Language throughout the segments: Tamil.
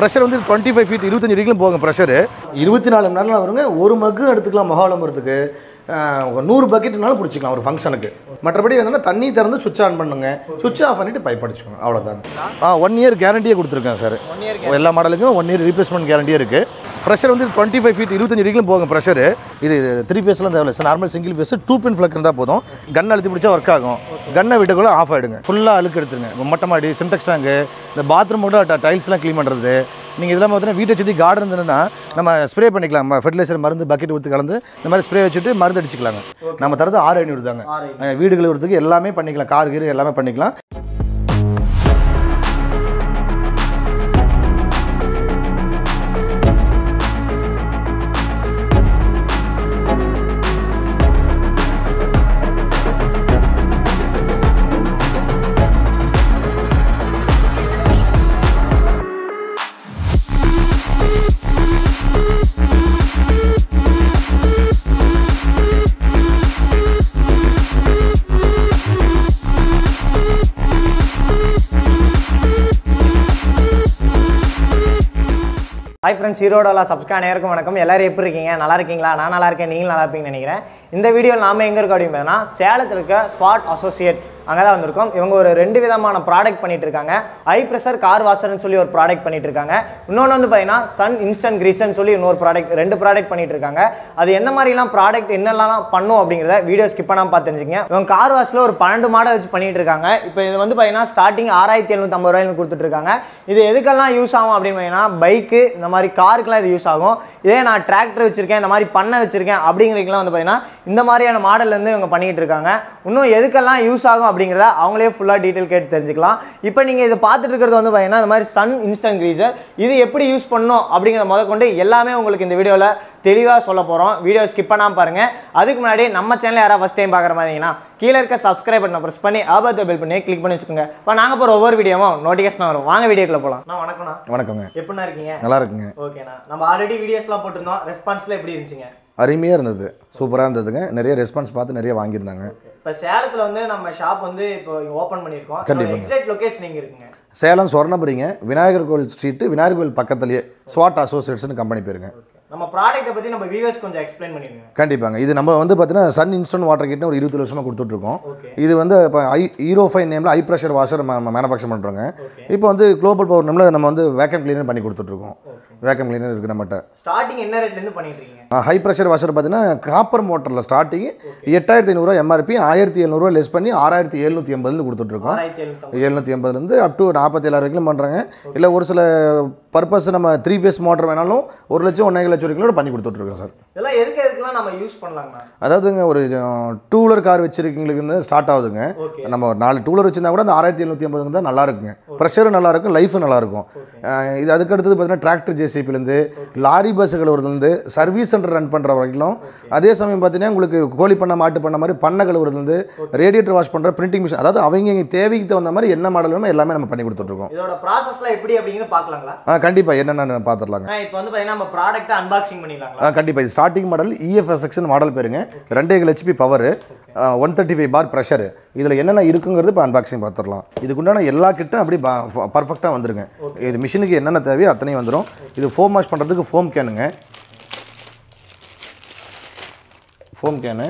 ப்ரெஷர் வந்து டுவெண்ட்டி ஃபைவ் ஃபீட் இருபத்தஞ்சு டிகிரிலும் போகும் ப்ரெஷரு இருபத்தி நாலு மணி நேரம் வருங்க ஒரு மக்கு எடுத்துக்கலாம் மகாலம்புறத்துக்கு ஒரு நூறு பக்கெட்னாலும் பிடிச்சிக்கலாம் ஒரு ஃபங்க்ஷனுக்கு மற்றபடி என்னன்னா தண்ணி திறந்து சுவிட்ச் ஆன் பண்ணுங்க. சுவிட்ச் ஆஃப் பண்ணிட்டு பைப் அடிச்சுக்கணும் அவ்வளோதாங்க ஆ ஒன் இயர் கேரண்டியே கொடுத்துருக்கேன் சார் எல்லா மாடலுக்கும் ஒன் இயர் ரீப்ளேஸ்மெண்ட் கேரண்டியே இருக்குது ப்ரெஷர் வந்து டுவெண்ட்டி ஃபைவ் ஃபீட் இருபத்தஞ்சு டிகிரிலும் போகும் ப்ரெஷரு இது த்ரீ ஃபேஸ்லாம் தேவையில்ல sir normal single phase two pin plug இருந்தால் போதும். கன் அழுத்தி பிடிச்சா ஒர்க் ஆகும். கன்னை விட்டுக்குள்ள ஆஃப் ஆகிடுங்க ஃபுல்லாக அழுக்கு எடுத்துருங்க. மொட்டை மாடி சிம்டெக்ஸ் டேங்கு இந்த பாத்ரூம் கூட டைல்ஸ்லாம் க்ளீன் பண்ணுறது நீங்கள் இதெல்லாம் பார்த்தீங்கன்னா வீட்டை சுற்றி கார்டன் இருந்ததுன்னா நம்ம ஸ்ப்ரே பண்ணிக்கலாம்? ஃபெர்டிலைசர் மருந்து பக்கெட் ஊற்றி கலந்து இந்த மாதிரி ஸ்ப்ரே வச்சுட்டு மருந்து அடிச்சுக்கலாங்க. நம்ம தரது ஆறு ஐநூறு தாங்க. அஹ் வீடு கழுவுறதுக்கு எல்லாமே பண்ணிக்கலாம். கார் கீரு எல்லாமே பண்ணிக்கலாம். ஹாய் ஃப்ரெண்ட்ஸ் ஈரோடோலா சப்ஸ்கிரைப் நேருக்கும் வணக்கம். எல்லாரும் எப்படி இருக்கீங்க? நல்லா இருக்கீங்களா? நான் நல்லா இருக்கேன். நீங்களும் நல்லா இருப்பீங்கன்னு நினைக்கிறேன். இந்த வீடியோவில் நாம எங்கே இருக்கோம் அப்படின்னு பார்த்தீங்கன்னா சேலத்தில் இருக்க ஸ்வாட் அசோசியேட் அங்கே தான் வந்திருக்கோம். இவங்க ஒரு ரெண்டு விதமான ப்ராடக்ட் பண்ணிட்டு இருக்காங்க ஹை ப்ரெஷர் கார் வாஷர்னு சொல்லி ஒரு ப்ராடக்ட் பண்ணிட்டு இருக்காங்க இன்னொன்று வந்து பார்த்தீங்கன்னா சன் இன்ஸ்டன்ட் கிரீசன் சொல்லி இன்னொரு ப்ராடக்ட் ரெண்டு ப்ராடக்ட் பண்ணிட்டு இருக்காங்க அது எந்த மாதிரிலாம் ப்ராடக்ட் என்னெல்லாம் பண்ணும் அப்படிங்கிறத வீடியோ ஸ்கிப் பண்ணாமல் பார்த்து தெரிஞ்சுக்கங்க இவங்க கார் வாஷில் ஒரு பன்னெண்டு மாடல் வச்சு பண்ணிட்டு இருக்காங்க இப்போ இது வந்து பார்த்தீங்கன்னா ஸ்டார்டிங் ஆறாயிரத்தி எழுநூற்றம்பது ரூபாய்னு கொடுத்துட்டு இருக்காங்க இது எதுக்கெல்லாம் யூஸ் ஆகும் அப்படின்னு பார்த்தீங்கன்னா பைக்கு இந்த மாதிரி காருக்கெல்லாம் இது யூஸ் ஆகும். இதே நான் டிராக்டர் வச்சிருக்கேன் இந்த மாதிரி பண்ணை வச்சிருக்கேன் அப்படிங்கிறதுக்கெல்லாம் வந்து பார்த்தீங்கன்னா இந்த மாதிரியான மாடல் வந்து இவங்க பண்ணிட்டு இருக்காங்க இன்னும் எதுக்கெல்லாம் யூஸ் ஆகும் அப்படிங்கிறத அவங்களே ஃபுல்லாக டீட்டெயில் கேட்டு தெரிஞ்சுக்கலாம். இப்போ நீங்கள் இது பார்த்துட்டு இருக்கிறது வந்து பார்த்தீங்கன்னா இந்த மாதிரி சன் இன்ஸ்டன்ட் கிரீசர் இது எப்படி யூஸ் பண்ணணும் அப்படிங்கிறத முத கொண்டு எல்லாமே உங்களுக்கு இந்த வீடியோவில் தெளிவாக சொல்ல போகிறோம் வீடியோ ஸ்கிப் பண்ணாமல் பாருங்கள் அதுக்கு முன்னாடி நம்ம சேனல் யாராவது ஃபஸ்ட் டைம் பார்க்குற மாதிரிங்கன்னா கீழே இருக்க சப்ஸ்கிரைப் பண்ண ப்ரெஸ் பண்ணி ஆபத்து பெல் பண்ணி கிளிக் பண்ணி வச்சுக்கோங்க. இப்போ நாங்கள் போகிற ஒவ்வொரு வீடியோவும் நோட்டிஃபிகேஷன் வரும். வாங்க வீடியோக்குள்ள போகலாம் நான் வணக்கம்ண்ணா. வணக்கங்க எப்படிண்ணா இருக்கீங்க? நல்லா இருக்குங்க. ஓகேண்ணா. நம்ம ஆல்ரெடி வீடியோஸ்லாம் போட்டிருந்தோம். ரெஸ்பான்ஸ்லாம் எப்படி இருந்துச்சுங்க? அருமையாக இருந்தது. சூப்பராக இருந்ததுங்க. நிறைய ரெஸ்பான்ஸ் பார்த்து நிறைய வாங்கியிருந்தாங்க. இப்போ சேலத்தில் வந்து நம்ம ஷாப் வந்து இப்போ ஓப்பன் பண்ணியிருக்கோம். கண்டிப்பாங்க. எக்ஸாக்ட் லொகேஷன் எங்கே இருக்குங்க? சேலம் சொர்ணபுரிங்க. விநாயகர் கோவில் ஸ்ட்ரீட்டு விநாயகர் கோவில் பக்கத்துலேயே ஸ்வாட் அசோசியேட்ஸ்னு கம்பெனி பேருங்க. நம்ம ப்ராடக்ட்டை பற்றி நம்ம வியூவர்ஸ் கொஞ்சம் எக்ஸ்பிளைன் பண்ணிடுங்க. கண்டிப்பாங்க. இது நம்ம வந்து பார்த்தீங்கன்னா சன் இன்ஸ்டன்ட் வாட்டர் கிட்னு ஒரு இருபது வருஷமாக கொடுத்துட்ருக்கோம். இது வந்து இப்போ ஐ ஹீரோ ஃபைவ் நேமில் ஹை ப்ரெஷர் வாஷர் மேனுஃபேக்சர் பண்ணுறோங்க இப்போ வந்து குளோபல் பவர் நேமில் நம்ம வந்து வேக்கம் கிளீனர் பண்ணி கொடுத்துட்ருக்கோம். வேக்கம் கிளீனர் இருக்குது நம்மகிட்ட. ஸ்டார்டிங் என்ன ரேட்லேருந்து பண்ணிட்டு இருக்கீங்க ஹை ப்ரெஷர் வாஷர் பார்த்தீங்கன்னா காப்பர் மோட்டரில் ஸ்டார்டிங் எட்டாயிரத்தி ஐநூறுரூவா எம்ஆர்பி ஆயிரத்தி எழுநூறுவா லெஸ் பண்ணி ஆறாயிரத்தி எழுநூற்றி எண்பதுலேருந்து கொடுத்துட்ருக்கோம். எழுநூற்றி எண்பதுலேருந்து அப் டு நாற்பத்தி ஏழாயிரம் வரைக்கும் பண்ணுறாங்க இல்லை ஒரு சில பர்பஸ் நம்ம த்ரீ ஃபேஸ் மோட்டர் வேணாலும் ஒரு லட்சம் ஒன்றரை லட்சம் வரைக்கும் கூட பண்ணி கொடுத்துட்ருக்கோம் சார். இதெல்லாம் எதுக்கு எதுக்குலாம் நம்ம யூஸ் பண்ணலாங்கண்ணா அதாவதுங்க ஒரு டூ வீலர் கார் வச்சிருக்கீங்களுக்கு வந்து ஸ்டார்ட் ஆகுதுங்க. நம்ம ஒரு நாலு டூ வீலர் வச்சிருந்தா கூட அந்த ஆறாயிரத்தி எழுநூற்றி ஐம்பதுங்க தான் நல்லா இருக்குங்க. ப்ரெஷரும் நல்லா இருக்கும் லைஃபும் நல்லா இருக்கும். இது அதுக்கு அடுத்தது பார்த்தீங்கன்னா டிராக்டர் ஜேசிபிலேருந்து லாரி பஸ்ஸுகள் வருதுலேருந்து சர்வீஸ் சென்டர் ரன் பண்ணுற வரைக்கும். அதே சமயம் பார்த்தீங்கன்னா உங்களுக்கு கோழி பண்ண மாட்டு பண்ண மாதிரி பண்ணை கழுவுறதுலேருந்து ரேடியேட்டர் வாஷ் பண்ணுற பிரிண்டிங் மிஷின் அதாவது அவங்க தேவைக்கு தகுந்த மாதிரி என்ன மாடல் எல்லாமே நம்ம பண்ணி கொடுத்துட்ருக்கோம். இதோட ப்ராசஸ்லாம் எப்படி அப்படிங்கிறது பார்க்கலாங்களா? கண்டிப்பாக என்னென்னு பார்த்துடலாங்க இப்போ வந்து பார்த்தீங்கன்னா நம்ம அன்பாக்சிங் கண்டிப்பாக ஸ்டார்டிங் மாடல் இஎஃப்எஸ்எக்ஸ்னு மாடல் பேருங்க. ரெண்டே HP power one thirty five bar pressure இதில் என்னென்ன இருக்குங்கிறது இப்போ அன்பாக்சிங் பார்த்துடலாம் இதுக்குண்டான எல்லா கிட்டும் அப்படி பர்ஃபெக்டாக வந்துருங்க. இது மிஷினுக்கு என்னென்ன தேவையோ அத்தனையும் வந்துடும் இது ஃபோம் வாஷ் பண்ணுறதுக்கு ஃபோம் கேனுங்க ஃபோம் கேனு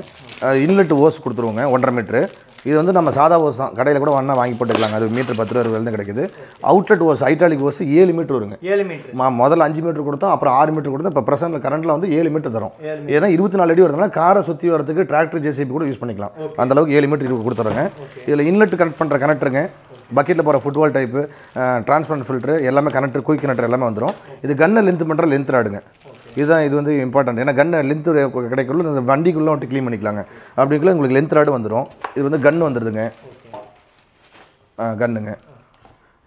இன்லெட் ஓஸ் கொடுத்துருவோங்க ஒன்றரை மீட்ரு இது வந்து நம்ம சாதா ஓஸ் தான். கடையில் கூட வேணா வாங்கி போட்டுக்கலாங்க. அது மீட்டர் பத்து ரூபா தான் கிடைக்குது. அவுட்லெட் ஓஸ் ஹைட்ராலிக் ஓஸ் ஏழு மீட்டர் வருங்க. ஏழு மீட்டர். மா முதல்ல அஞ்சு மீட்டர் கொடுத்தோம் அப்புறம் ஆறு மீட்டர் கொடுத்தோம். இப்போ ப்ரெசென்ட் கரண்ட்டில் வந்து ஏழு மீட்டர் தரும். ஏன்னா இருபத்தி நாலு அடி வருதுனால காரை சுற்றி வரதுக்கு டிராக்டர் ஜேசிபி கூட யூஸ் பண்ணிக்கலாம். அந்த அளவுக்கு ஏழு மீட்டர் கொடுத்துறோங்க. இதில் இன்லெட் கனெக்ட் பண்ணுற கனெக்டருங்க பக்கெட்டில் போகிற ஃபுட்பால் டைப்பு டிரான்ஸ்பரண்ட் ஃபில்ட்ரு எல்லாமே கனெக்டர் குயிக் கனெக்டர் எல்லாமே வந்துடும் இது கன்னை லென்த் பண்ணுற லென்த் ராடுங்க இதுதான் இது வந்து இம்பார்ட்டன்ட் ஏன்னா கன்னை லென்த் கிடைக்குள்ள இந்த வண்டிக்குள்ளே விட்டு க்ளீன் பண்ணிக்கலாங்க. அப்படிங்குள்ள உங்களுக்கு லென்த் ராடு வந்துடும் இது வந்து கன் வந்துடுதுங்க கன்னுங்க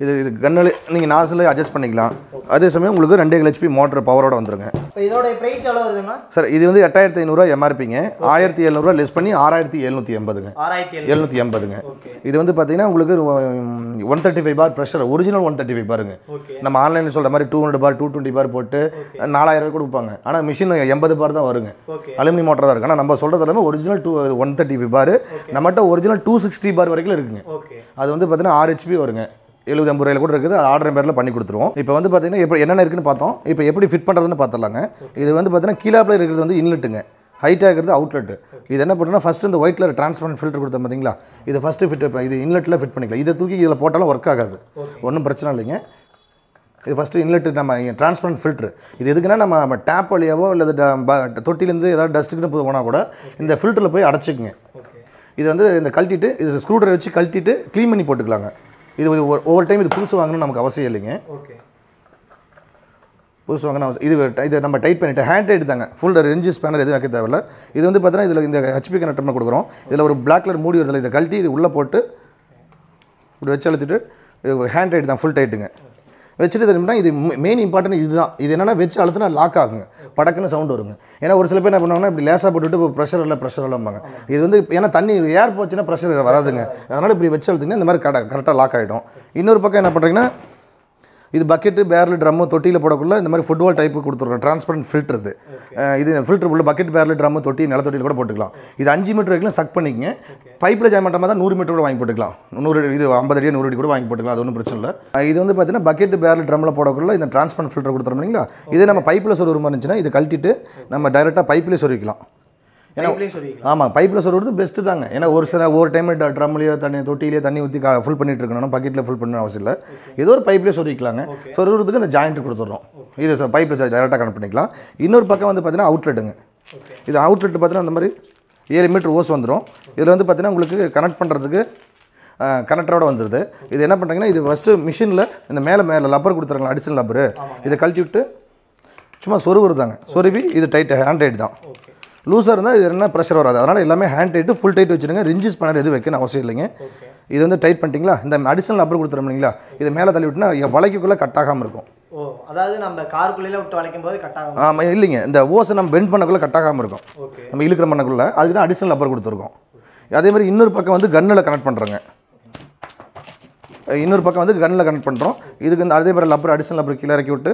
இது இது கன்னில் நீங்கள் நாசில் அட்ஜஸ்ட் பண்ணிக்கலாம். அதே சமயம் உங்களுக்கு ரெண்டே ஹெச்பி மோட்டர் பவரோட வந்துருங்க. இப்போ இதோட ப்ரைஸ் எவ்வளோ வருதுன்னா சார் இது வந்து எட்டாயிரத்தி ஐநூறுரூவா எம்ஆர்பிங்க ஆயிரத்தி எழுநூறுவா லெஸ் பண்ணி ஆறாயிரத்தி எழுநூற்றி எண்பதுங்க. எழுநூற்றி எண்பதுங்க. இது வந்து பார்த்தீங்கன்னா உங்களுக்கு one thirty five bar pressure original one thirty five பாருங்க நம்ம ஆன்லைனில் சொல்கிற மாதிரி two hundred bar two twenty bar போட்டு நாலாயிரம் ரூபாய் கொடுப்பாங்க. ஆனால் மிஷின் எண்பது பார் தான் வருங்க. அலுமினி மோட்டர் தான் இருக்கு. ஆனால் நம்ம சொல்கிறது எல்லாமே original two one thirty five bar நம்மகிட்ட ஒரிஜினல் டூ சிக்ஸ்டி பார் வரைக்கும் இருக்குங்க. அது வந்து பார்த்தீங்கன்னா ஆறு ஹெச்பி வருங்க. எழுபது ஐம்பது ரூபாயில கூட இருக்குது. ஆர்டர் பேரில் பண்ணி கொடுத்துருவோம். இப்போ வந்து பார்த்தீங்கன்னா இப்போ என்னென்ன இருக்குன்னு பார்த்தோம். இப்போ எப்படி ஃபிட் பண்ணுறதுன்னு பார்த்துடலாங்க. இது வந்து பார்த்தீங்கன்னா கீழாப்பில் இருக்கிறது வந்து இன்லெட்டுங்க ஹைட்டாக இருக்கிறது அவுட்லெட் இது என்ன பண்ணுறோம்னா ஃபஸ்ட்டு இந்த ஒயிட் கலர் டிரான்ஸ்பரண்ட் ஃபில்டர் கொடுத்தோம் பார்த்தீங்களா? இதை ஃபஸ்ட்டு ஃபிட் இது இன்லெட்டில் ஃபிட் பண்ணிக்கலாம். இதை தூக்கி இதில் போட்டாலும் ஒர்க் ஆகாது. ஒன்றும் பிரச்சனை இல்லைங்க. இது ஃபஸ்ட்டு இன்லெட் நம்ம டிரான்ஸ்பரண்ட் ஃபில்ட்ரு இது எதுக்குன்னா நம்ம நம்ம டேப் வழியாவோ இல்லை தொட்டிலேருந்து ஏதாவது டஸ்ட்டுக்குன்னு போனால் கூட இந்த ஃபில்டரில் போய் அடைச்சிக்குங்க. இது வந்து இந்த கழட்டிட்டு இது ஸ்க்ரூ ட்ரைவர் வச்சு கழட்டிட்டு க்ளீன் பண்ணி போட்டுக்கலாங்க. இது ஒவ்வொரு டைம் இது புதுசு வாங்கணும்னு நமக்கு அவசியம் இல்லைங்க. ஓகே புதுசு வாங்கணும் அவசியம் இது இது நம்ம டைட் பண்ணிவிட்டு ஹேண்ட் டைட் தாங்க. ஃபுல் ரெஞ்சு ஸ்பேனர் எதுவும் வைக்க தேவையில்ல. இது வந்து பார்த்தீங்கன்னா இதில் இந்த ஹெச்பி கனெக்டர் கொடுக்குறோம். இதில் ஒரு பிளாக் கலர் மூடி வருதில்ல இதை கழட்டி இது உள்ளே போட்டு இப்படி வச்சு அழுத்திட்டு ஹேண்ட் டைட் தான் ஃபுல் டைட்டுங்க வச்சுட்டு தெரியும்னா இது மெயின் இம்பார்ட்டன் இதுதான். இது என்னென்னா வச்சு அழுத்தினா லாக் ஆகுங்க. படக்குன்னு சவுண்ட் வருங்க. ஏன்னா ஒரு சில பேர் என்ன பண்ணுவாங்கன்னா இப்படி லேசாக போட்டுட்டு ப்ரெஷர் இல்லை ப்ரெஷர் இல்லைம்பாங்க. இது வந்து ஏன்னா தண்ணி ஏர் போச்சுன்னா ப்ரெஷர் வராதுங்க. அதனால் இப்படி வச்சு அழுத்துங்க. இந்த மாதிரி கரெக்டாக லாக் ஆகிடும் இன்னொரு பக்கம் என்ன பண்ணுறீங்கன்னா இது பக்கெட்டு பேரல் ட்ரம்மு தொட்டியில் போடக்குள்ள இந்த மாதிரி ஃபுட்பால் டைப்பு கொடுத்துருவோம் டிரான்ஸ்பரண்ட் ஃபில்டர் இது. இது ஃபில்டர் உள்ள பக்கெட் பேரல் ட்ரம்மு தொட்டி நிலத்தொட்டியில் கூட போட்டுக்கலாம். இது அஞ்சு மீட்டர் வரைக்கும் சக் பண்ணிக்கங்க. பைப்பில் ஜாயின் பண்ணுற மாதிரி தான் நூறு மீட்டர் கூட வாங்கி போட்டுக்கலாம். நூறு இது ஐம்பது அடி நூறு அடி கூட வாங்கி போட்டுக்கலாம். அது ஒன்றும் பிரச்சனை இல்லை. இது வந்து பார்த்தீங்கன்னா பக்கெட் பேரல் ட்ரம்மில் போடக்குள்ள இந்த டிரான்ஸ்பரண்ட் ஃபில்டர் கொடுத்துறோம் இல்லைங்களா? இதே நம்ம பைப்பில் சொருகிற மாதிரி இருந்துச்சுன்னா இது கழட்டிட்டு நம்ம டைரெக்டாக பைப்பிலே சொருவிக்கலாம் சொல்லிக்கலாம் ஆமாம் பைப்பில் சொருவது பெஸ்ட்டு தாங்க. ஏன்னா ஒரு சில ஒரு டைம் ட்ரம்லேயோ தண்ணி தொட்டிலேயோ தண்ணி ஊற்றி ஃபுல் பண்ணிட்டு இருக்கணும் பக்கெட்டில் ஃபுல் பண்ண அவசியம் இல்லை. ஏதோ ஒரு பைப்லேயே சொருவிக்கலாங்க சொருகிறதுக்கு அந்த ஜாயிண்ட் கொடுத்துட்றோம். இது பைப்பில் டேரெக்டாக கனெக்ட் பண்ணிக்கலாம். இன்னொரு பக்கம் வந்து பார்த்தீங்கன்னா அவுட்லெட்டுங்க இது அவுட்லெட் பார்த்தீங்கன்னா அந்த மாதிரி ஏழு மீட்டர் ஓஸ் வந்துடும் இதில் வந்து பார்த்தீங்கன்னா உங்களுக்கு கனெக்ட் பண்ணுறதுக்கு கனெக்டரோட வந்துடுது இது என்ன பண்ணுறீங்கன்னா இது ஃபஸ்ட்டு மிஷினில் இந்த மேலே மேலே லப்பர் கொடுத்துருங்களா அடிஷனல் லப்பரு இதை கழட்டி விட்டு சும்மா சொருவுறதாங்க சொருவி இது டைட் ஹேண்ட் டைட் தான். லூஸாக இருந்தால் இது என்ன ப்ரெஷர் வராது. அதனால் எல்லாமே ஹேண்ட் டைட்டு ஃபுல் டைட் வச்சுருங்க. ரிஞ்சிஸ் பண்ண எதுவும் வைக்கணும் அவசியம் இல்லைங்க. இது வந்து டைட் பண்ணிட்டீங்களா? இந்த அடிஷனல் லப்பர் கொடுத்துறோம் இல்லைங்களா? இது மேலே தள்ளி விட்டுனா வளைக்கக்குள்ளே கட் ஆகாமல் இருக்கும். ஓ அதாவது நம்ம காருக்குள்ளே விட்டு வளைக்கும் போது கட் ஆகும் ஆமாம் இல்லைங்க. இந்த ஓஸை நம்ம பெண்ட் பண்ணக்குள்ளே கட் ஆகாமல் இருக்கும். நம்ம இழுக்கிற பண்ணக்குள்ளே அதுக்கு தான் அடிஷனல் லப்பர் கொடுத்துருக்கோம். அதே மாதிரி இன்னொரு பக்கம் வந்து கன்னில் கனெக்ட் பண்ணுறோங்க இன்னொரு பக்கம் வந்து கன்னில் கனெக்ட் பண்ணுறோம் இதுக்கு இந்த அதே மாதிரி லப்பர் அடிஷனல் லப்பர் கீழே இறக்கி விட்டு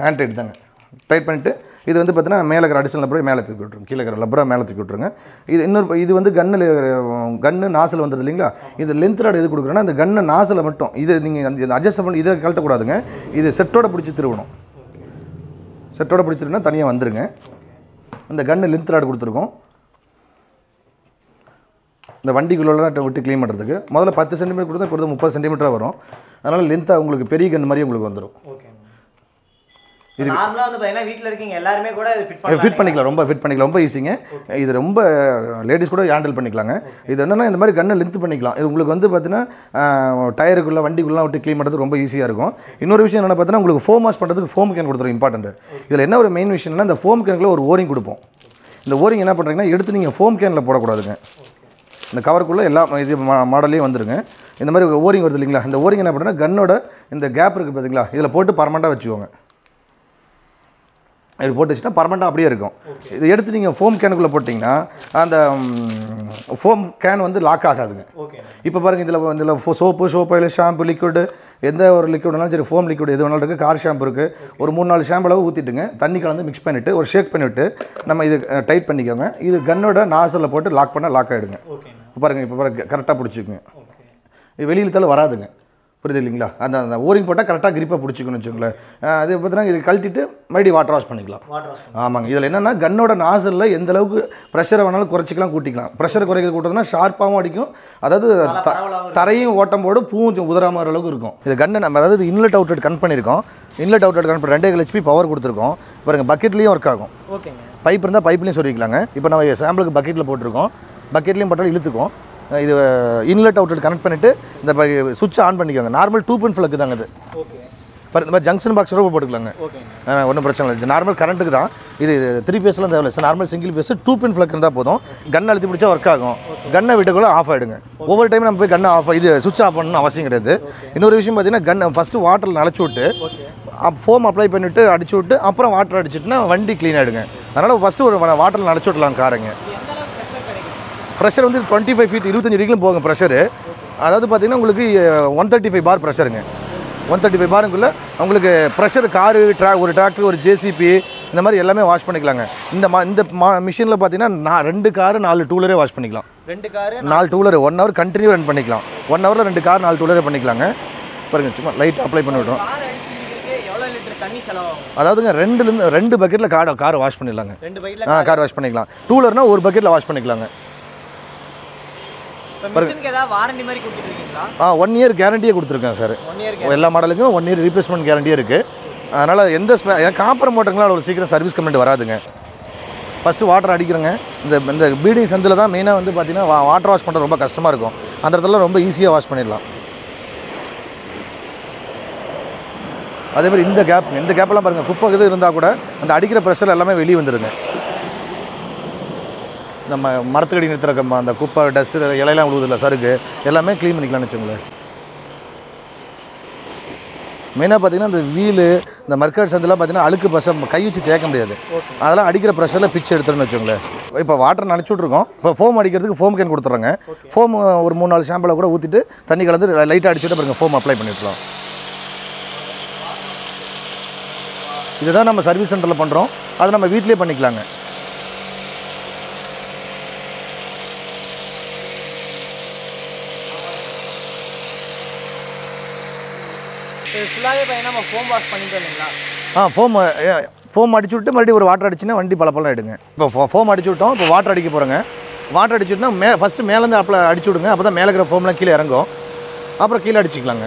ஹேண்ட் டைட் தாங்க. டைட் பண்ணிவிட்டு இது வந்து பார்த்தீங்கன்னா மேலே இருக்கிற அடிஷனல் லப்பரை மேலே தூக்கி விட்ருங்க கீழே இருக்கிற லப்பரை மேலே தூக்கி விட்ருங்க இது இன்னொரு இது வந்து கன்னில் கன்று நாசில் வந்தது இல்லைங்களா? இது லென்த் ராட் எது கொடுக்குறோன்னா அந்த கன்னை நாசில் மட்டும். இது நீங்கள் அந்த அட்ஜஸ்ட் பண்ணி இதை கழட்டக்கூடாதுங்க. இது செட்டோட பிடிச்சி திருவணும். செட்டோட பிடிச்சிருந்தா தனியாக வந்துருங்க. இந்த கன்று லென்த் ராட் கொடுத்துருக்கோம். இந்த வண்டிக்குள்ளெல்லாம் விட்டு க்ளீன் பண்ணுறதுக்கு முதல்ல பத்து சென்டிமீட்டர் கொடுத்தா கொடுத்து முப்பது சென்டிமீட்டராக வரும். அதனால் லென்த்தாக உங்களுக்கு பெரிய கன்று மாதிரி உங்களுக்கு வந்துடும் ஓகே இது நார்மலாக வந்து பார்த்தீங்கன்னா வீட்டில் இருக்கீங்க எல்லாருமே கூட இது ஃபிட் ஃபிட் பண்ணிக்கலாம் ரொம்ப ஃபிட் பண்ணிக்கலாம் ரொம்ப ஈஸிங்க இது ரொம்ப லேடிஸ் கூட ஹேண்டில் பண்ணிக்கலாங்க. இது என்னென்னா இந்த மாதிரி கண்ணை லென்த் பண்ணிக்கலாம். இது உங்களுக்கு வந்து பார்த்தீங்கன்னா டயருக்குள்ளே வண்டிக்குள்ளே விட்டு க்ளீன் பண்ணுறது ரொம்ப ஈஸியாக இருக்கும். இன்னொரு விஷயம் என்ன பார்த்தீங்கன்னா உங்களுக்கு ஃபோம் வாஷ் பண்ணுறதுக்கு ஃபோம் கேன் கொடுத்துரும் இம்பார்ட்டன்ட் இதில் என்ன ஒரு மெயின் விஷயம்னா இந்த ஃபோம் கேனுக்குள்ள ஒரு ஓரிங் கொடுப்போம். இந்த ஓரிங் என்ன பண்ணுறீங்கன்னா எடுத்து நீங்கள் ஃபோம் கேனில் போடக்கூடாதுங்க. இந்த கவருக்குள்ளே எல்லா இது மாடல்லையும் வந்துருங்க. இந்த மாதிரி ஓரிங் வருது இல்லைங்களா? இந்த ஓரிங் என்ன பண்ணுறேன்னா கன்னோட இந்த கேப் இருக்குது பார்த்தீங்களா இதில் போட்டு பர்மனெண்ட்டாக வச்சுக்கோங்க. இது போட்டு வச்சுட்டா பர்மனெண்ட்டாக அப்படியே இருக்கும். இது எடுத்து நீங்கள் ஃபோம் கேனுக்குள்ளே போட்டிங்கன்னா அந்த ஃபோம் கேன் வந்து லாக் ஆகாதுங்க. இப்போ பாருங்கள் இதில் இதில் சோப்பு சோப்பு இல்லை ஷாம்பு லிக்விடு எந்த ஒரு லிக்விட்னாலும் சரி ஃபோம் லிக்விட் எது வேணாலும் இருக்குது கார் ஷாம்பு இருக்குது ஒரு மூணு நாலு ஷாம்பு அளவு ஊற்றிட்டுங்க தண்ணி கலந்து மிக்ஸ் பண்ணிவிட்டு ஒரு ஷேக் பண்ணிவிட்டு நம்ம இது டைட் பண்ணிக்கோங்க. இது கன்னோட நாசலில் போட்டு லாக் பண்ணால் லாக் ஆகிடுங்க இப்போ பாருங்கள் இப்போ பாருங்க கரெக்டாக பிடிச்சிக்குங்க. வெளியில் தள்ள வராதுங்க. புரியுது இல்லைங்களா? அந்த அந்த ஓரிங் போட்டால் கரெக்டாக கிரிப்பாக பிடிச்சிக்கணும்னு வச்சுக்கோங்களேன். அது பார்த்தீங்கன்னா இது கழட்டிட்டு மறுபடியும் வாட்டர் வாஷ் பண்ணிக்கலாம். ஆமாங்க. இதில் என்னென்னா கன்னோட நாசலில் எந்த அளவுக்கு ப்ரெஷரை வேணாலும் குறைச்சிக்கலாம் கூட்டிக்கலாம். ப்ரெஷர் குறைக்கிறது கூட்டதுன்னா ஷார்ப்பாகவும் அடிக்கும். அதாவது தரையும் ஓட்டம் போடு பூவும் கொஞ்சம் உதறாம வர அளவுக்கு இருக்கும். இது கன்னு நம்ம அதாவது இன்லெட் அவுட்லெட் கனெக்ட் பண்ணியிருக்கோம். இன்லெட் அவுட்லெட் கனெக்ட் ரெண்டே ஹெச்பி பவர் கொடுத்துருக்கோம். பாருங்க பக்கெட்லேயும் ஒர்க் ஆகும். ஓகேங்க. பைப் இருந்தால் பைப்லேயும் சொல்லிக்கலாங்க இப்போ நம்ம சாம்பிளுக்கு பக்கெட்டில் போட்டிருக்கோம். பக்கெட்லேயும் போட்டாலும் இழுத்துக்கும். இது இன்லெட் அவுட்லெட் கனெக்ட் பண்ணிவிட்டு இந்த சுவிட்ச் ஆன் பண்ணிக்கோங்க. நார்மல் டூ பின் ஃப்ளக்கு தாங்க இது. ஓகே பாரு இந்த மாதிரி ஜங்ஷன் பாக்ஸ் கூட போட்டுக்கலாங்க. ஒன்றும் பிரச்சனை இல்லை. நார்மல் கரண்ட்டுக்கு தான். இது த்ரீ ஃபேஸ்லாம் தேவையில்லை. Normal single phase two pin plug இருந்தால் போதும். கன் அழுத்தி பிடிச்சா ஒர்க் ஆகும். கன்னை விட்டுக்குள்ள ஆஃப் ஆகிடுங்க ஒவ்வொரு டைம் நம்ம போய் கன்னை ஆஃப் இது சுவிட்ச் ஆஃப் பண்ணணும் அவசியம் கிடையாது. இன்னொரு விஷயம் பார்த்தீங்கன்னா கன் ஃபஸ்ட்டு வாட்டரில் நனைச்சி விட்டு ஃபோம் அப்ளை பண்ணிவிட்டு அடிச்சு விட்டு அப்புறம் வாட்டர் அடிச்சிட்டுனா வண்டி க்ளீன் ஆகிடுங்க அதனால் ஃபஸ்ட்டு ஒரு வாட்டரில் நனைச்சி விடலாம் காரங்க ப்ரெஷர் வந்து டுவெண்ட்டி ஃபைவ் ஃபீட் இருபத்தஞ்சு டிகிரிலும் போகும் ப்ரெஷரு அதாவது பார்த்தீங்கன்னா உங்களுக்கு ஒன் தேர்ட்டி ஃபைவ் பார் ப்ரெஷருங்க ஒன் தேர்ட்டி ஃபைவ் பாருக்குள்ளே உங்களுக்கு ப்ரெஷர் காரு ட்ரா ஒரு டிராக்டர் ஒரு ஜேசிபி இந்த மாதிரி எல்லாமே வாஷ் பண்ணிக்கலாங்க. இந்த மா இந்த மா மிஷினில் பார்த்தீங்கன்னா நான் ரெண்டு காரு நாலு டூலரே வாஷ் பண்ணிக்கலாம். ரெண்டு காரு நாலு டூலர் ஒன் ஹவர் கண்டினியூ ரன் பண்ணிக்கலாம். ஒன் ஹவரில் ரெண்டு கார் நாலு டூலரே பண்ணிக்கலாங்க. பாருங்க சும்மா லைட் அப்ளை பண்ணி விட்றோம் அதாவதுங்க ரெண்டுலேருந்து ரெண்டு பக்கெட்டில் கார் கார் வாஷ் பண்ணிடலாங்க. ஆ கார் வாஷ் பண்ணிக்கலாம். டூலர்னா ஒரு பக்கெட்டில் வாஷ் பண்ணிக்கலாங்க இப்போ மிஷினுக்கு ஏதாவது வாரண்டி மாதிரி கொடுத்துருக்கீங்களா ஆ ஒன் இயர் கேரண்டியே கொடுத்துருக்கேன் சார் எல்லா மாடலுக்கும் ஒன் இயர் ரீப்ளேஸ்மெண்ட் கேரண்டியே இருக்குது அதனால் எந்த காப்பர் மோட்டருங்களாம் அவ்வளோ சீக்கிரம் சர்வீஸ் கம்ப்ளைண்ட் வராதுங்க. ஃபஸ்ட்டு வாட்டர் அடிக்கிறோங்க. இந்த இந்த பீடிங் சந்தில் தான் மெயினாக வந்து பார்த்தீங்கன்னா வாட்டர் வாஷ் பண்ணுறது ரொம்ப கஷ்டமாக இருக்கும். அந்த இடத்துல ரொம்ப ஈஸியாக வாஷ் பண்ணிடலாம். அதே மாதிரி இந்த கேப் இந்த கேப்பெல்லாம் பாருங்கள் குப்பை இது இருந்தால் கூட அந்த அடிக்கிற ப்ரெஷர் எல்லாமே வெளியே வந்துடுங்க நம்ம மரத்துக்கடி நிறுத்துற அந்த குப்பை டஸ்ட்டு இலையெல்லாம் விழுவுதில்ல சருகு எல்லாமே க்ளீன் பண்ணிக்கலாம்னு வச்சுங்களேன் மெயினாக பார்த்தீங்கன்னா இந்த வீலு இந்த மர்க்கட் சந்தெல்லாம் பார்த்தீங்கன்னா அழுக்கு பசம் கை வச்சு தேய்க்க முடியாது. அதெல்லாம் அடிக்கிற ப்ரெஷரில் பிச்சு எடுத்துருன்னு வச்சுங்களேன் இப்போ வாட்டர் நினச்சி விட்ருக்கோம் இப்போ ஃபோம் அடிக்கிறதுக்கு ஃபோம் கேன் கொடுத்துட்றோங்க. ஃபோம் ஒரு மூணு நாலு ஷாம்பில் கூட ஊற்றிட்டு தண்ணி கலந்து லைட்டாக அடிச்சுட்டு பாருங்க ஃபோம் அப்ளை பண்ணிவிடலாம் இதுதான் நம்ம சர்வீஸ் சென்டரில் பண்ணுறோம் அதை நம்ம வீட்டிலே பண்ணிக்கலாங்க. இது ஃபுல்லாகவே பார்த்தீங்கன்னா நம்ம ஃபோம் வாஷ் பண்ணிட்டோம் வந்தீங்களா ஆ ஃபோம் ஃபோம் அடிச்சு விட்டு மறுபடியும் ஒரு வாட்டர் அடிச்சுன்னா வண்டி பல எடுங்க இப்போ ஃபோ ஃபோம் அடிச்சு விட்டோம் இப்போ வாட்டர் அடிக்க போகிறோங்க வாட்டர் அடிச்சு விட்டுனா மே ஃபஸ்ட்டு மேலேருந்து அப்போ அடிச்சு விடுங்க அப்போ தான் மேலே இருக்கிற ஃபோம்லாம் கீழே இறங்கும். அப்புறம் கீழே அடிச்சிக்கலாங்க.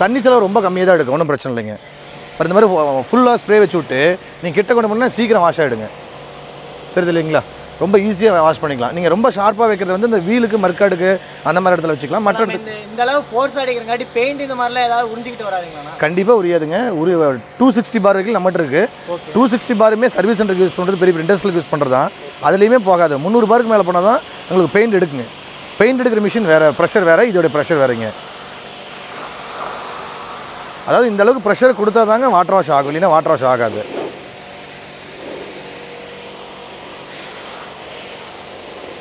தண்ணி செலவு ரொம்ப கம்மியாக தான் எடுக்கும் ஒன்றும் பிரச்சனை இல்லைங்க. அப்புறம் இந்த மாதிரி ஃபுல்லாக ஸ்ப்ரே வச்சு விட்டு நீங்கள் கிட்ட கொண்டு போனால் சீக்கிரம் வாஷ் ஆகிடுங்க தெரியுது இல்லைங்களா? ரொம்ப ஈஸியாக வாஷ் பண்ணிக்கலாம். நீங்கள் ரொம்ப ஷார்ப்பாக வைக்கிறது வந்து இந்த வீலுக்கு மர்க்காடுக்கு அந்த மாதிரி இடத்துல வச்சுக்கலாம். மற்ற இந்த அளவு ஃபோர்ஸ் அடிக்கிறங்காட்டி பெயிண்ட் இந்த மாதிரிலாம் ஏதாவது உறிஞ்சிக்கிட்டு வராதுங்களாண்ணா கண்டிப்பாக உரியாதுங்க. ஒரு டூ சிக்ஸ்டி பார் வரைக்கும் நம்மகிட்ட இருக்குது டூ சிக்ஸ்டி பாருமே சர்வீஸ் சென்டருக்கு யூஸ் பண்ணுறது பெரிய இண்டஸ்ட்ரியல் யூஸ் பண்ணுறது தான் அதுலேயுமே போகாது. முந்நூறு பாருக்கு மேலே போனால் தான் உங்களுக்கு பெயிண்ட் எடுக்குங்க. பெயிண்ட் எடுக்கிற மிஷின் வேறு ப்ரெஷர் வேறு இதோட ப்ரெஷர் வேறுங்க. அதாவது இந்த அளவுக்கு ப்ரெஷர் கொடுத்தா தாங்க வாட்டர் வாஷ் ஆகும். இல்லைன்னா வாட்டர் வாஷ் ஆகாது.